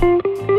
Música